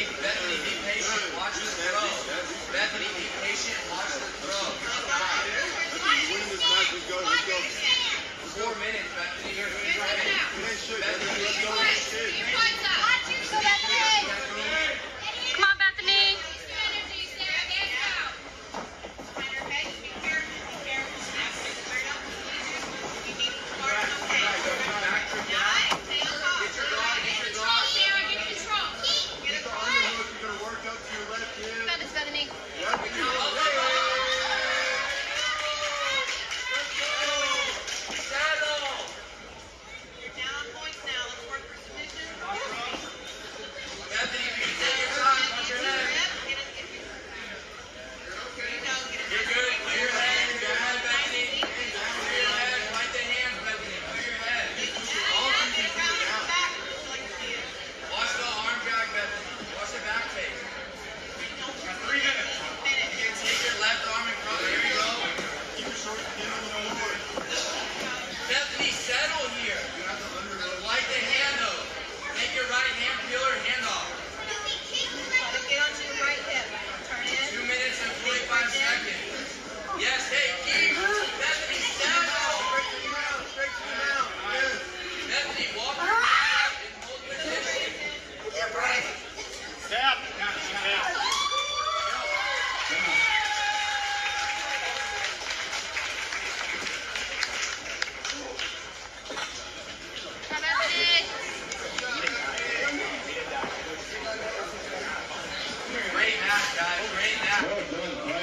Bethany, be patient. Watch. Bethany, be patient. Watch this. Four minutes, Bethany. Bethany, let's go. Well done.